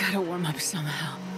gotta warm up somehow.